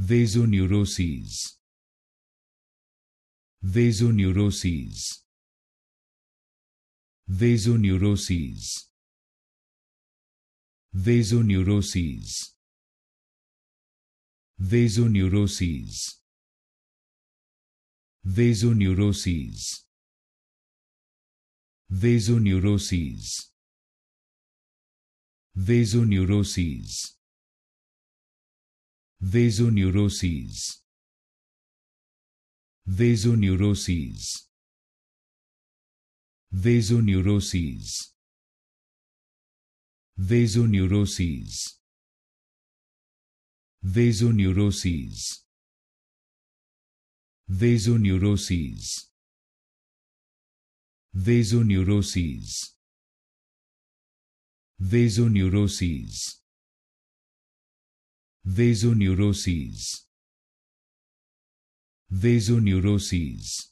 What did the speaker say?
vasoneuroses. Vasoneuroses. Vasoneuroses. Vasoneuroses. Vasoneuroses. Vasoneuroses. Vasoneuroses. Vasoneuroses vasoneuroses. Vasoneuroses. Vasoneuroses. Vasoneuroses. Vasoneuroses. Vasoneuroses. Vasoneuroses. Vasoneuroses vasoneuroses. Vasoneuroses